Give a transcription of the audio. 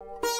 you